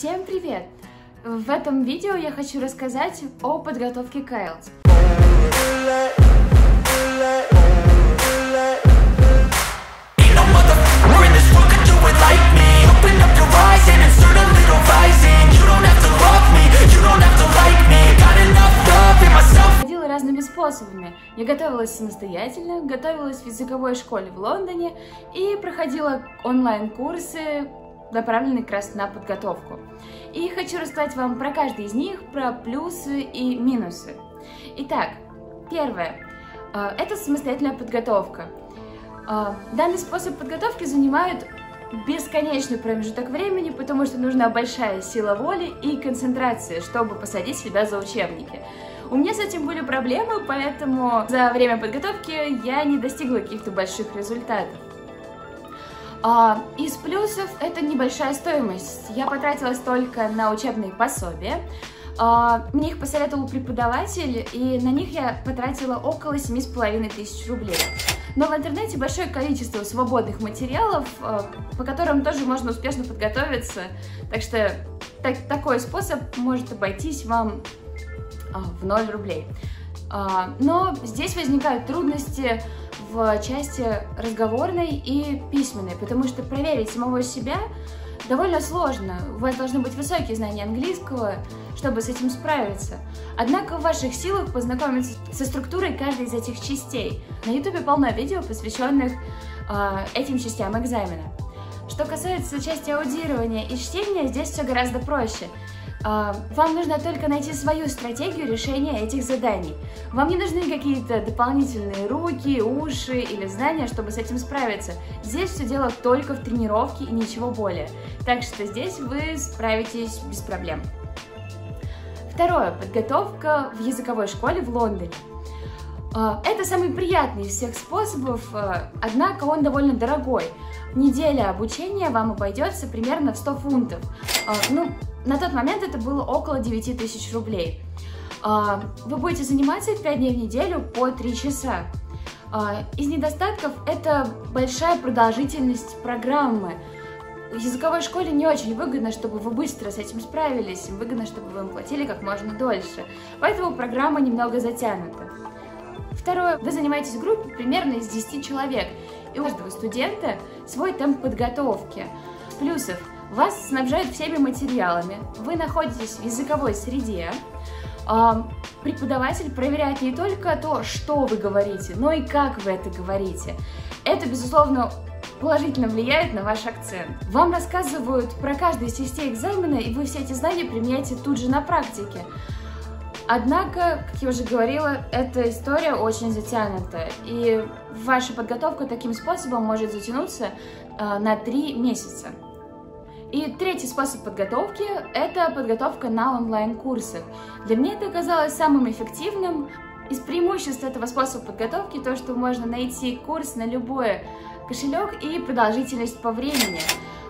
Всем привет! В этом видео я хочу рассказать о подготовке к IELTS. Ходила разными способами. Я готовилась самостоятельно, готовилась в языковой школе в Лондоне и проходила онлайн-курсы, направленные как раз на подготовку. И хочу рассказать вам про каждый из них, про плюсы и минусы. Итак, первое. Э, Это самостоятельная подготовка. Э, Данный способ подготовки занимает бесконечный промежуток времени, потому что нужна большая сила воли и концентрация, чтобы посадить себя за учебники. У меня с этим были проблемы, поэтому за время подготовки я не достигла каких-то больших результатов. А, из плюсов это небольшая стоимость. Я потратилась только на учебные пособия. А, мне их посоветовал преподаватель, и на них я потратила около семи с половиной тысяч рублей. Но в интернете большое количество свободных материалов, а, по которым тоже можно успешно подготовиться. Так что так- такой способ может обойтись вам в 0 рублей. Но здесь возникают трудности в части разговорной и письменной, потому что проверить самого себя довольно сложно. У вас должны быть высокие знания английского, чтобы с этим справиться. Однако в ваших силах познакомиться со структурой каждой из этих частей. На YouTube полно видео, посвященных а, этим частям экзамена. Что касается части аудирования и чтения, здесь все гораздо проще. А, Вам нужно только найти свою стратегию решения этих заданий. Вам не нужны какие-то дополнительные руки, уши или знания, чтобы с этим справиться. Здесь все дело только в тренировке и ничего более. Так что здесь вы справитесь без проблем. Второе. Подготовка в языковой школе в Лондоне. А, Это самый приятный из всех способов, а, однако он довольно дорогой. Неделя обучения вам обойдется примерно в 100 фунтов. Ну, на тот момент это было около 9 тысяч рублей. А, Вы будете заниматься 5 дней в неделю по 3 часа. А, Из недостатков это большая продолжительность программы. В языковой школе не очень выгодно, чтобы вы быстро с этим справились, выгодно, чтобы вы им платили как можно дольше. Поэтому программа немного затянута. Второе, вы занимаетесь в группе примерно из 10 человек, и у каждого студента свой темп подготовки. Плюсов, вас снабжают всеми материалами, вы находитесь в языковой среде, а, преподаватель проверяет не только то, что вы говорите, но и как вы это говорите. Это, безусловно, положительно влияет на ваш акцент. Вам рассказывают про каждый из частей экзамена, и вы все эти знания применяете тут же на практике. Однако, как я уже говорила, эта история очень затянута, и ваша подготовка таким способом может затянуться э, на 3 месяца. И третий способ подготовки – это подготовка на онлайн-курсах. Для меня это оказалось самым эффективным. Из преимуществ этого способа подготовки то, что можно найти курс на любой кошелек и продолжительность по времени.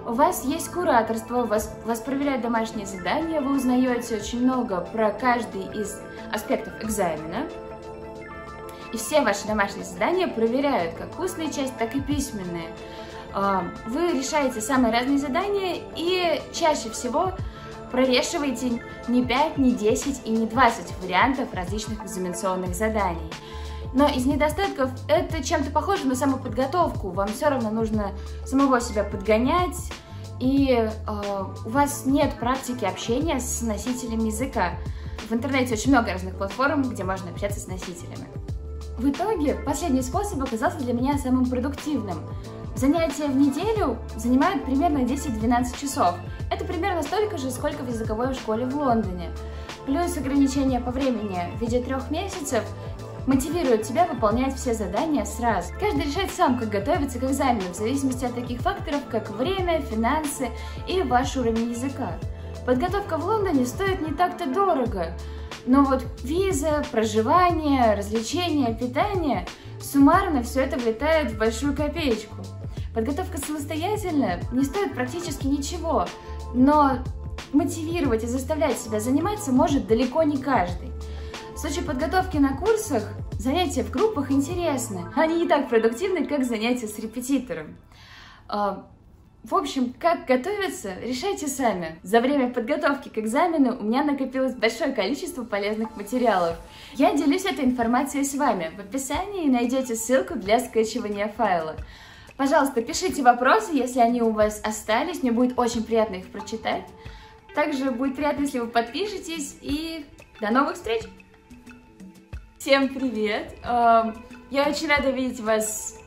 У вас есть кураторство, вас, вас проверяют домашние задания, вы узнаете очень много про каждый из аспектов экзамена. И все ваши домашние задания проверяют, как устная часть, так и письменные. А, Вы решаете самые разные задания и чаще всего прорешиваете не 5, не 10 и не 20 вариантов различных экзаменационных заданий. Но из недостатков это чем-то похоже на самоподготовку. Вам все равно нужно самого себя подгонять, и э, у вас нет практики общения с носителем языка. В интернете очень много разных платформ, где можно общаться с носителями. В итоге последний способ оказался для меня самым продуктивным. Занятия в неделю занимают примерно 10-12 часов. Это примерно столько же, сколько в языковой школе в Лондоне. Плюс ограничение по времени в виде трех месяцев мотивирует тебя выполнять все задания сразу. Каждый решает сам, как готовиться к экзамену, в зависимости от таких факторов, как время, финансы и ваш уровень языка. Подготовка в Лондоне стоит не так-то дорого, но вот виза, проживание, развлечения, питание, суммарно все это влетает в большую копеечку. Подготовка самостоятельно не стоит практически ничего, но мотивировать и заставлять себя заниматься может далеко не каждый. В случае подготовки на курсах занятия в группах интересны. Они не так продуктивны, как занятия с репетитором. А, В общем, как готовиться, решайте сами. За время подготовки к экзамену у меня накопилось большое количество полезных материалов. Я делюсь этой информацией с вами. В описании найдете ссылку для скачивания файла. Пожалуйста, пишите вопросы, если они у вас остались. Мне будет очень приятно их прочитать. Также будет приятно, если вы подпишетесь. И до новых встреч! Всем привет! Эм, я очень рада видеть вас...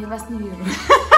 Я вас не вижу.